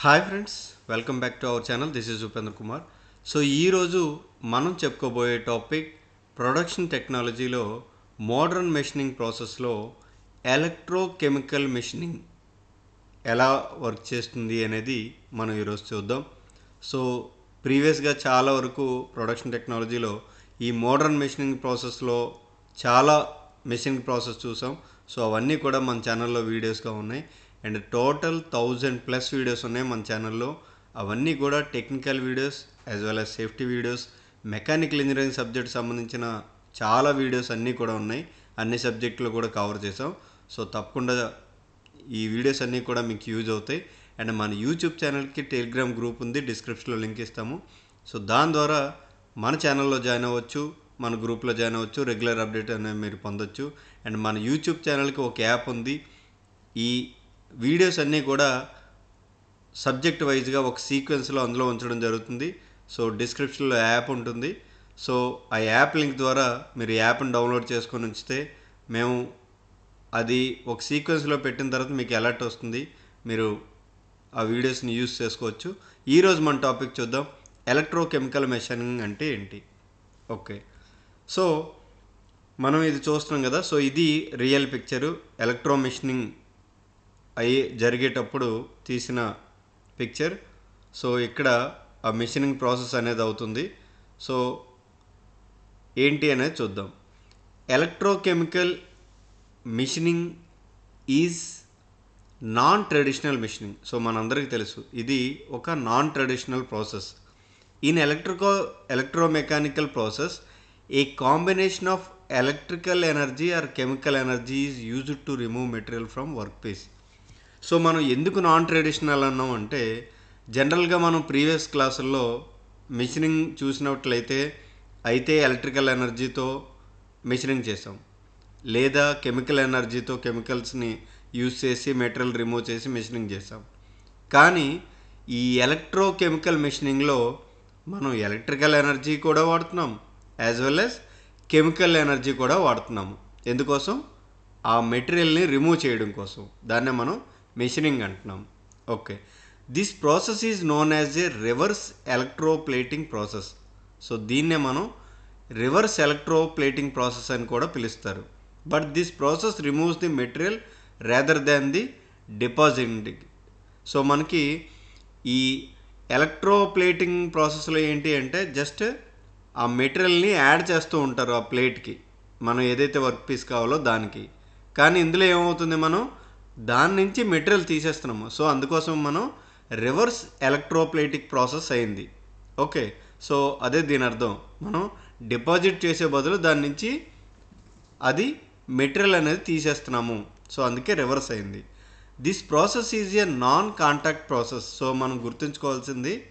Hi friends welcome back to our channel. This is Upendra Kumar. So ఈరోజు మనం చెప్పుకోబోయే topic production టెక్నాలజీలో modern machining ప్రాసెస్లో electrochemical machining ఎలా వర్క్ చేస్తుంది అనేది మనం ఈరోజు చూద్దాం. సో ప్రీవియస్గా చాలా వరకు ప్రొడక్షన్ టెక్నాలజీలో ఈ మోడర్న్ మెషినింగ్ ప్రాసెస్లో చాలా మెషినింగ్ ప్రాసెస్ చూసాం. సో అవన్నీ కూడా మన ఛానల్లో వీడియోస్గా ఉన్నాయి. And total thousand plus videos ఉన్నాయి మన ఛానల్లో. అవన్నీ కూడా technical videos as well as safety videos. Mechanical engineering subject సంబంధించిన చాలా వీడియోస్ అన్నీ కూడా ఉన్నాయి. అన్ని సబ్జెక్టులు కూడా కవర్ చేసాం సో తప్పకుండా ఈ వీడియోస్ అన్నీ కూడా మీకు యూజ్ అవుతాయి. అండ్ మన యూట్యూబ్ ఛానల్కి టెలిగ్రామ్ గ్రూప్ ఉంది. డిస్క్రిప్షన్లో లింక్ ఇస్తాము. సో దాని ద్వారా మన ఛానల్లో జాయిన్ అవ్వచ్చు మన గ్రూప్లో జాయిన్ అవ్వచ్చు రెగ్యులర్ అప్డేట్ అనేది మీరు పొందొచ్చు. అండ్ మన యూట్యూబ్ ఛానల్కి ఒక యాప్ ఉంది. ఈ వీడియోస్ అన్నీ కూడా సబ్జెక్ట్ వైజ్గా ఒక సీక్వెన్స్లో అందులో ఉంచడం జరుగుతుంది. సో డిస్క్రిప్షన్లో యాప్ ఉంటుంది. సో ఆ యాప్ లింక్ ద్వారా మీరు యాప్ని డౌన్లోడ్ చేసుకొని ఉంచితే మేము అది ఒక సీక్వెన్స్లో పెట్టిన తర్వాత మీకు అలర్ట్ వస్తుంది. మీరు ఆ వీడియోస్ని యూస్ చేసుకోవచ్చు. ఈరోజు మన టాపిక్ చూద్దాం. ఎలక్ట్రోకెమికల్ మెషినింగ్ అంటే ఏంటి? ఓకే. సో మనం ఇది చూస్తున్నాం కదా. సో ఇది రియల్ పిక్చరు. ఎలక్ట్రో మెషినింగ్ అయ్యి జరిగేటప్పుడు తీసిన పిక్చర్ సో ఇక్కడ ఆ మిషనింగ్ ప్రాసెస్ అనేది అవుతుంది. సో ఏంటి అనేది చూద్దాం. Electrochemical machining is non traditional machining so మనందరికీ తెలుసు. ఇది ఒక non traditional process in electrico electromechanical process a combination of electrical energy or chemical energy is used to remove material from work piece so మనం ఎందుకు non traditional అన్నాం అంటే జనరల్గా మనం ప్రీవియస్ క్లాసుల్లో మిషనింగ్ చూసినట్లయితే అయితే ఎలక్ట్రికల్ ఎనర్జీతో మిషనింగ్ చేసాం లేదా కెమికల్ ఎనర్జీతో కెమికల్స్ని యూజ్ చేసి మెటీరియల్ రిమూవ్ చేసి మిషనింగ్ చేసాం కానీ ఈ ఎలక్ట్రోకెమికల్ మిషనింగ్లో మనం ఎలక్ట్రికల్ ఎనర్జీ కూడా వాడుతున్నాం as well as chemical energy కూడా వాడుతున్నాము ఎందుకోసం? ఆ మెటీరియల్ని రిమూవ్ చేయడం కోసం. దాన్నే మనం మెషినింగ్ అంటున్నాం. Okay. This process is known as a reverse electroplating process so దీన్నే మనం రివర్స్ ఎలక్ట్రోప్లేటింగ్ ప్రాసెస్ అని కూడా పిలుస్తారు. But this process removes the material rather than the depositing so మనకి ఈ ఎలక్ట్రోప్లేటింగ్ ప్రాసెస్లో ఏంటి అంటే జస్ట్ ఆ మెటీరియల్ని యాడ్ చేస్తూ ఉంటారు ఆ ప్లేట్కి మనం ఏదైతే వర్క్ పీస్ కావాలో దానికి. కానీ ఇందులో ఏమవుతుంది మనం? దాని నుంచి మెటీరియల్ తీసేస్తున్నాము. సో అందుకోసం మనం రివర్స్ ఎలక్ట్రోప్లేటిక్ ప్రాసెస్ అయింది. ఓకే. సో అదే దీని అర్థం. మనం డిపాజిట్ చేసే బదులు దాని నుంచి అది మెటీరియల్ అనేది తీసేస్తున్నాము. సో అందుకే రివర్స్ అయింది. This process is a non contact process so మనం గుర్తుంచుకోవాల్సింది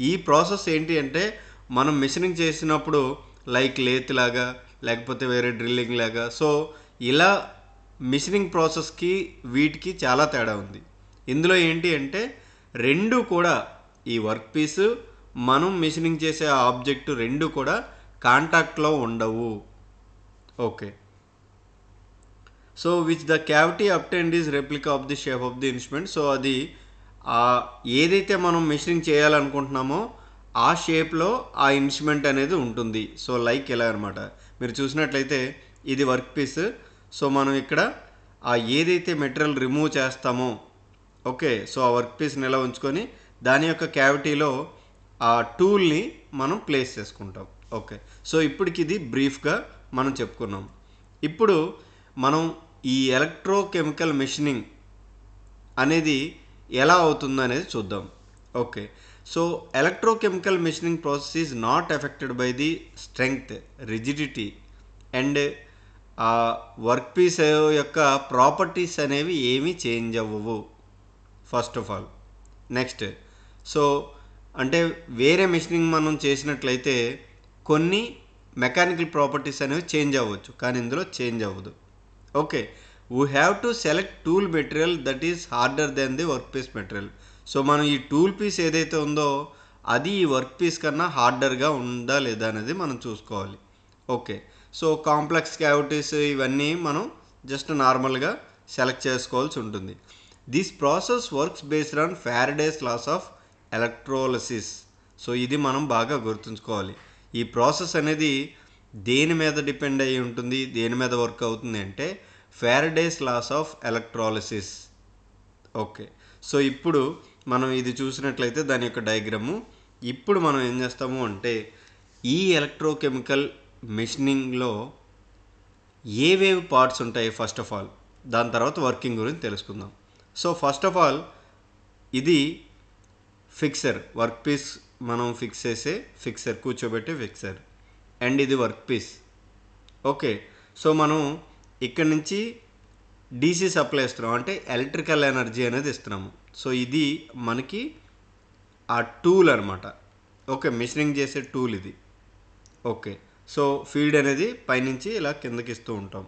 ఈ ప్రాసెస్ ఏంటి అంటే మనం మిషనింగ్ చేసినప్పుడు లైక్ లేత్ లాగా లేకపోతే వేరే డ్రిల్లింగ్ లాగా సో ఇలా మిషనింగ్ ప్రాసెస్కి వీటికి చాలా తేడా ఉంది. ఇందులో ఏంటి అంటే రెండు కూడా ఈ వర్క్ పీసు మనం మిషనింగ్ చేసే ఆబ్జెక్ట్ రెండు కూడా కాంటాక్ట్లో ఉండవు. Okay. So which the cavity obtained is replica of the shape of the instrument so అది ఏదైతే మనం మిషనింగ్ చేయాలనుకుంటున్నామో ఆ షేప్లో ఆ ఇన్స్ట్రుమెంట్ అనేది ఉంటుంది. సో లైక్ ఇలా అనమాట మీరు చూసినట్లయితే ఇది వర్క్ పీస్. సో మనం ఇక్కడ ఆ ఏదైతే మెటీరియల్ రిమూవ్ చేస్తామో ఓకే సో ఆ వర్క్ పీస్ని ఎలా ఉంచుకొని దాని యొక్క క్యావిటీలో ఆ టూల్ని మనం ప్లేస్ చేసుకుంటాం. ఓకే సో ఇప్పటికి ఇది బ్రీఫ్గా మనం చెప్పుకున్నాం. ఇప్పుడు మనం ఈ ఎలక్ట్రోకెమికల్ మెషినింగ్ అనేది ఎలా అవుతుందో అనేది చూద్దాం. Okay so electrochemical machining process is not affected by the strength rigidity and ఆ వర్క్ పీస్ యొక్క ప్రాపర్టీస్ అనేవి ఏమీ చేంజ్ అవ్వవు. First of all next so అంటే వేరే మిషనింగ్ మనం చేసినట్లయితే కొన్ని మెకానికల్ ప్రాపర్టీస్ అనేవి చేంజ్ అవ్వచ్చు. కానీ ఇందులో చేంజ్ అవ్వదు. Okay we have to select tool material that is harder then the work piece material so మనం ఈ టూల్ పీస్ ఏదైతే ఉందో అది ఈ వర్క్ పీస్ కన్నా హార్డర్గా ఉందా లేదా అనేది మనం చూసుకోవాలి. ఓకే సో కాంప్లెక్స్ క్యావిటీస్ ఇవన్నీ మనం జస్ట్ నార్మల్గా సెలెక్ట్ చేసుకోవాల్సి ఉంటుంది. This process works based on Faraday's laws of electrolysis so ఇది మనం బాగా గుర్తుంచుకోవాలి. ఈ ప్రాసెస్ అనేది దేని మీద డిపెండ్ అయి ఉంటుంది దేని మీద వర్క్ అవుతుంది అంటే Faraday's laws of electrolysis okay. So ఇప్పుడు మనం ఇది చూసినట్లయితే దాని యొక్క డయాగ్రాము. ఇప్పుడు మనం ఏం చేస్తాము అంటే ఈ ఎలక్ట్రోకెమికల్ మెషినింగ్లో ఏవేవి పార్ట్స్ ఉంటాయి ఫస్ట్ ఆఫ్ ఆల్? దాని తర్వాత వర్కింగ్ గురించి తెలుసుకుందాం. సో ఫస్ట్ ఆఫ్ ఆల్ ఇది ఫిక్సర్. వర్క్ పీస్ మనం ఫిక్స్ చేసే ఫిక్సర్ కూర్చోబెట్టే ఫిక్సర్. అండ్ ఇది వర్క్ పీస్. ఓకే. సో మనం ఇక్కడ నుంచి డీసీ సప్లై ఇస్తున్నాం. అంటే ఎలక్ట్రికల్ ఎనర్జీ అనేది ఇస్తున్నాము. సో ఇది మనకి ఆ టూల్ అనమాట ఓకే మిషనింగ్ చేసే టూల్ ఇది. ఓకే. సో ఫీడ్ అనేది పైనుంచి ఇలా కిందకి ఇస్తూ ఉంటాం.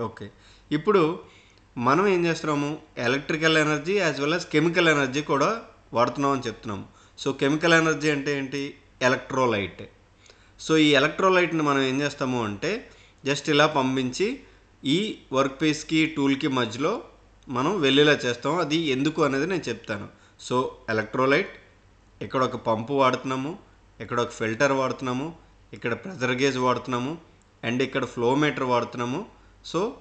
ఓకే. ఇప్పుడు మనం ఏం చేస్తున్నాము? Electrical energy as well as chemical energy కూడా వాడుతున్నాం అని చెప్తున్నాము సో కెమికల్ ఎనర్జీ అంటే ఏంటి? ఎలక్ట్రోలైట్. సో ఈ ఎలక్ట్రోలైట్ని మనం ఏం చేస్తాము అంటే జస్ట్ ఇలా పంపించి ఈ వర్క్ పీస్కి టూల్కి మధ్యలో మనం వెళ్ళేలా చేస్తాం. అది ఎందుకు అనేది నేను చెప్తాను. సో ఎలక్ట్రోలైట్ ఇక్కడ ఒక పంపు వాడుతున్నాము ఇక్కడ ఒక ఫిల్టర్ వాడుతున్నాము ఇక్కడ ప్రెజర్ గేజ్ వాడుతున్నాము అండ్ ఇక్కడ ఫ్లో మీటర్ వాడుతున్నాము. సో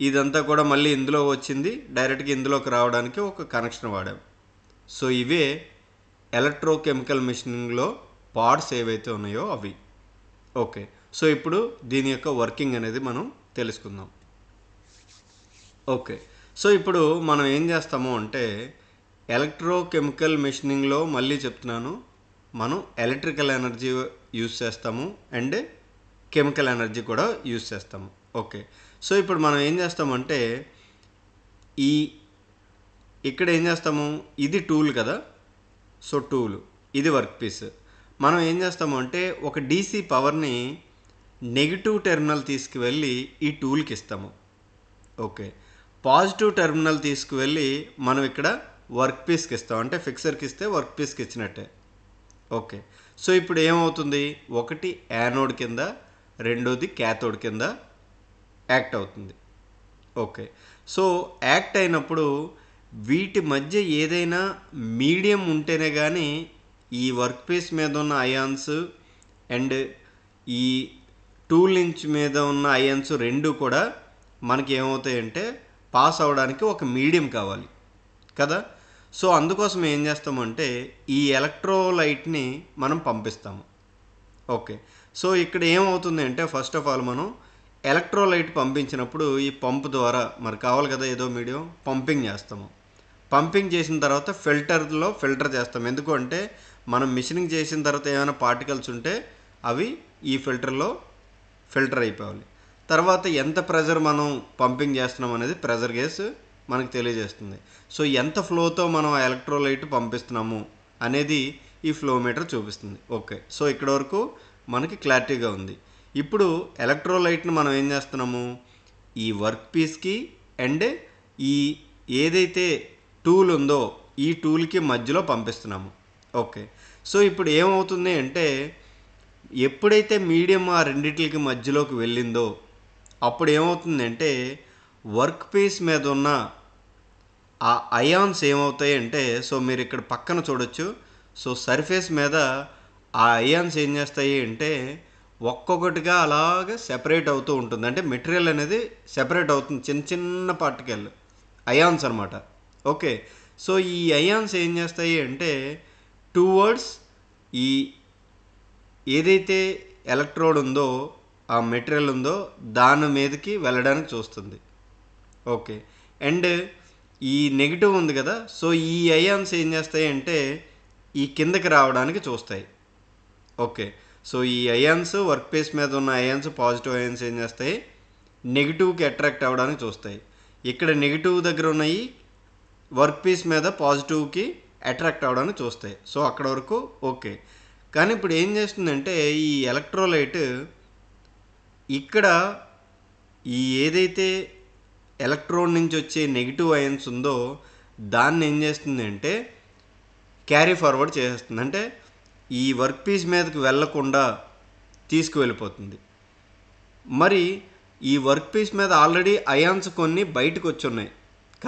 ఇదంతా కూడా మళ్ళీ ఇందులో వచ్చింది డైరెక్ట్గా ఇందులోకి రావడానికి ఒక కనెక్షన్ వాడాం. సో ఇవే ఎలక్ట్రోకెమికల్ మిషనింగ్లో పార్ట్స్ ఏవైతే ఉన్నాయో అవి. ఓకే. సో ఇప్పుడు దీని యొక్క వర్కింగ్ అనేది మనం తెలుసుకుందాం. ఓకే. సో ఇప్పుడు మనం ఏం చేస్తాము అంటే ఎలక్ట్రోకెమికల్ మిషనింగ్లో మళ్ళీ చెప్తున్నాను మనం ఎలక్ట్రికల్ ఎనర్జీ యూస్ చేస్తాము అండ్ కెమికల్ ఎనర్జీ కూడా యూస్ చేస్తాము. ఓకే సో ఇప్పుడు మనం ఏం చేస్తామంటే ఈ ఇక్కడ ఏం చేస్తాము? ఇది టూల్ కదా? సో టూల్ ఇది వర్క్ పీస్ మనం ఏం చేస్తాము అంటే ఒక డీసీ పవర్ని నెగిటివ్ టెర్మినల్ తీసుకువెళ్ళి ఈ టూల్కి ఇస్తాము. ఓకే పాజిటివ్ టెర్మినల్ తీసుకువెళ్ళి మనం ఇక్కడ వర్క్ పీస్కి ఇస్తాం. అంటే ఫిక్సర్కి ఇస్తే వర్క్ పీస్కి ఇచ్చినట్టే. ఓకే సో ఇప్పుడు ఏమవుతుంది? ఒకటి యానోడ్ కింద రెండోది క్యాథోడ్ కింద యాక్ట్ అవుతుంది. ఓకే. సో యాక్ట్ అయినప్పుడు వీటి మధ్య ఏదైనా మీడియం ఉంటేనే కానీ ఈ వర్క్ పీస్ మీద ఉన్న అయాన్స్ అండ్ ఈ టూల్ ఇంచ్ మీద ఉన్న అయాన్స్ రెండు కూడా మనకి ఏమవుతాయంటే పాస్ అవ్వడానికి ఒక మీడియం కావాలి. కదా? సో అందుకోసం ఏం చేస్తామంటే ఈ ఎలక్ట్రోలైట్ని మనం పంపిస్తాము. ఓకే. సో ఇక్కడ ఏమవుతుంది అంటే ఫస్ట్ ఆఫ్ ఆల్ మనం ఎలక్ట్రోలైట్ పంపించినప్పుడు ఈ పంప్ ద్వారా మరి కావాలి కదా ఏదో మీడియం పంపింగ్ చేస్తాము. పంపింగ్ చేసిన తర్వాత ఫిల్టర్లో ఫిల్టర్ చేస్తాం ఎందుకంటే మనం మిషనింగ్ చేసిన తర్వాత ఏమైనా పార్టికల్స్ ఉంటే అవి ఈ ఫిల్టర్లో ఫిల్టర్ అయిపోవాలి. తర్వాత ఎంత ప్రెజర్ మనం పంపింగ్ చేస్తున్నాం అనేది ప్రెజర్ గేస్ మనకు తెలియజేస్తుంది. సో ఎంత ఫ్లోతో మనం ఎలక్ట్రోలైట్ పంపిస్తున్నాము అనేది ఈ ఫ్లో మీటర్ చూపిస్తుంది. ఓకే. సో ఇక్కడ వరకు మనకి క్లారిటీగా ఉంది. ఇప్పుడు ఎలక్ట్రోలైట్ని మనం ఏం చేస్తున్నాము? ఈ వర్క్ పీస్కి అండ్ ఈ ఏదైతే టూల్ ఉందో ఈ టూల్కి మధ్యలో పంపిస్తున్నాము. ఓకే. సో ఇప్పుడు ఏమవుతుంది అంటే ఎప్పుడైతే మీడియం ఆ రెండిటికి మధ్యలోకి వెళ్ళిందో అప్పుడు ఏమవుతుందంటే వర్క్ పీస్ మీద ఉన్న ఆ అయాన్స్ ఏమవుతాయి అంటే సో మీరు ఇక్కడ పక్కన చూడొచ్చు. సో సర్ఫేస్ మీద ఆ అయాన్స్ ఏం చేస్తాయి అంటే ఒక్కొక్కటిగా అలాగే సెపరేట్ అవుతూ ఉంటుంది. అంటే మెటీరియల్ అనేది సెపరేట్ అవుతుంది చిన్న చిన్న పార్టికల్ అయాన్స్ అనమాట ఓకే. సో ఈ అయాన్స్ ఏం చేస్తాయి అంటే టూ వర్డ్స్ ఈ ఏదైతే ఎలక్ట్రోడ్ ఉందో ఆ మెటీరియల్ ఉందో దాని మీదకి వెళ్ళడానికి చూస్తుంది. ఓకే. అండ్ ఈ నెగిటివ్ ఉంది కదా సో ఈ అయాన్స్ ఏం చేస్తాయి అంటే ఈ కిందకి రావడానికి చూస్తాయి. ఓకే సో ఈ అయాన్స్ వర్క్ ప్లేస్ మీద ఉన్న అయాన్స్ పాజిటివ్ అయాన్స్ ఏం చేస్తాయి? నెగిటివ్కి అట్రాక్ట్ అవ్వడానికి చూస్తాయి. ఇక్కడ నెగిటివ్ దగ్గర ఉన్నాయి వర్క్ పీస్ మీద పాజిటివ్కి అట్రాక్ట్ అవ్వడానికి చూస్తాయి. సో అక్కడ వరకు ఓకే కానీ ఇప్పుడు ఏం చేస్తుందంటే ఈ ఎలక్ట్రోలైట్ ఇక్కడ ఈ ఏదైతే ఎలక్ట్రాన్ నుంచి వచ్చే నెగిటివ్ అయన్స్ ఉందో దాన్ని ఏం చేస్తుంది అంటే క్యారీ ఫార్వర్డ్ చేసేస్తుంది అంటే ఈ వర్క్ పీస్ మీదకి వెళ్ళకుండా తీసుకువెళ్ళిపోతుంది. మరి ఈ వర్క్ పీస్ మీద ఆల్రెడీ అయాన్స్ కొన్ని బయటకు వచ్చున్నాయి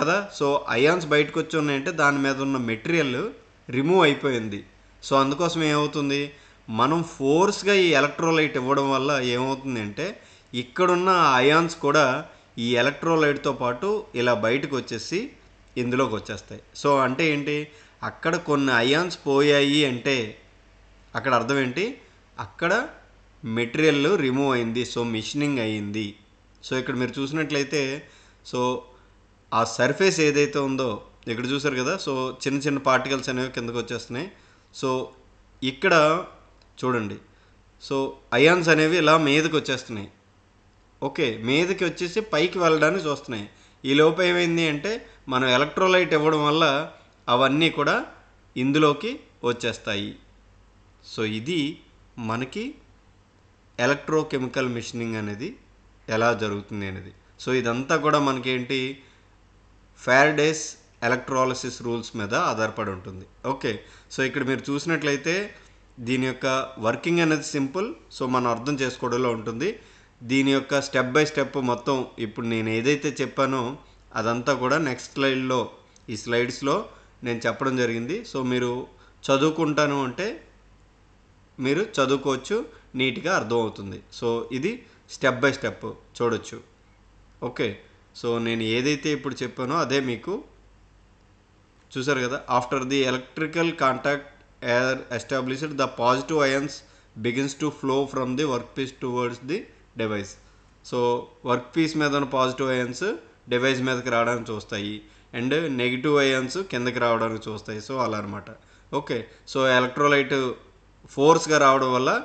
కదా. సో అయాన్స్ బయటకు వచ్చున్నాయి ఉన్నాయంటే దాని మీద ఉన్న మెటీరియల్ రిమూవ్ అయిపోయింది. సో అందుకోసం ఏమవుతుంది? మనం ఫోర్స్గా ఈ ఎలక్ట్రోలైట్ ఇవ్వడం వల్ల ఏమవుతుంది అంటే ఇక్కడున్న అయాన్స్ కూడా ఈ ఎలక్ట్రోలైట్తో పాటు ఇలా బయటకు వచ్చేసి ఇందులోకి వచ్చేస్తాయి. సో అంటే ఏంటి? అక్కడ కొన్ని అయాన్స్ పోయాయి అంటే అక్కడ అర్థం ఏంటి? అక్కడ మెటీరియల్ రిమూవ్ అయింది సో మిషనింగ్ అయ్యింది సో ఇక్కడ మీరు చూసినట్లయితే సో ఆ సర్ఫేస్ ఏదైతే ఉందో ఇక్కడ చూసారు కదా? సో చిన్న చిన్న పార్టికల్స్ అనేవి కిందకు వచ్చేస్తున్నాయి. సో ఇక్కడ చూడండి. సో అయాన్స్ అనేవి ఇలా మీదకి వచ్చేస్తున్నాయి. ఓకే మీదకి వచ్చేసి పైకి వెళ్ళడానికి చూస్తున్నాయి. ఈ లోపు ఏమైంది అంటే మనం ఎలక్ట్రోలైట్ ఇవ్వడం వల్ల అవన్నీ కూడా ఇందులోకి వచ్చేస్తాయి. సో ఇది మనకి ఎలక్ట్రోకెమికల్ మిషనింగ్ అనేది ఎలా జరుగుతుంది అనేది. సో ఇదంతా కూడా మనకేంటి? ఫారడేస్ ఎలక్ట్రాలసిస్ రూల్స్ మీద ఆధారపడి ఉంటుంది. ఓకే సో ఇక్కడ మీరు చూసినట్లయితే దీని యొక్క వర్కింగ్ అనేది సింపుల్. సో మనం అర్థం చేసుకోవడంలో ఉంటుంది. దీని యొక్క స్టెప్ బై స్టెప్ మొత్తం ఇప్పుడు నేను ఏదైతే చెప్పానో అదంతా కూడా నెక్స్ట్ స్లైడ్లో ఈ స్లైడ్స్లో నేను చెప్పడం జరిగింది. సో మీరు చదువుకుంటాను అంటే మీరు చదువుకోవచ్చు నీట్గా అర్థమవుతుంది. సో ఇది స్టెప్ బై స్టెప్ చూడొచ్చు. ఓకే. సో నేను ఏదైతే ఇప్పుడు చెప్పానో అదే మీకు చూసారు కదా? After the electrical contact air established the positive ions begins to flow from the work piece towards the device so work piece మీద ఉన్న పాజిటివ్ అయన్స్ డివైస్ మీదకి రావడానికి చూస్తాయి. అండ్ నెగిటివ్ అయన్స్ కిందకి రావడానికి చూస్తాయి. సో అలా అనమాట ఓకే సో ఎలక్ట్రోలైట్ ఫోర్స్గా రావడం వల్ల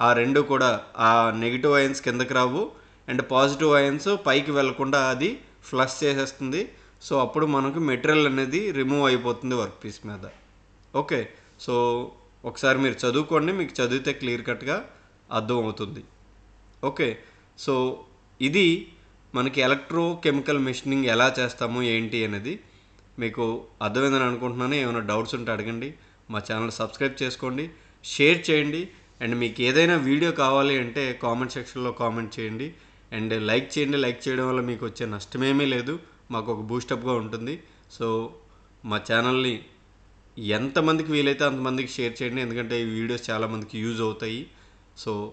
ఆ రెండు కూడా ఆ నెగిటివ్ అయన్స్ కిందకి రావు. అండ్ పాజిటివ్ అయన్స్ పైకి వెళ్ళకుండా అది ఫ్లష్ చేసేస్తుంది. సో అప్పుడు మనకు మెటీరియల్ అనేది రిమూవ్ అయిపోతుంది వర్క్ పీస్ మీద. ఓకే సో ఒకసారి మీరు చదువుకోండి. మీకు చదివితే క్లియర్ కట్గా అర్థం అవుతుంది ఓకే. సో ఇది మనకి ఎలక్ట్రో కెమికల్ మిషనింగ్ ఎలా చేస్తాము ఏంటి అనేది మీకు అర్థమైందని అనుకుంటున్నాను. ఏమైనా డౌట్స్ ఉంటే అడగండి. మా ఛానల్ సబ్స్క్రైబ్ చేసుకోండి. షేర్ చేయండి. అండ్ మీకు ఏదైనా వీడియో కావాలి అంటే కామెంట్ సెక్షన్లో కామెంట్ చేయండి. అండ్ లైక్ చేయండి. లైక్ చేయడం వల్ల మీకు వచ్చే నష్టమేమీ లేదు. మాకు ఒక బూస్టప్గా ఉంటుంది. సో మా ఛానల్ని ఎంతమందికి వీలైతే అంతమందికి షేర్ చేయండి. ఎందుకంటే ఈ వీడియోస్ చాలామందికి యూజ్ అవుతాయి. So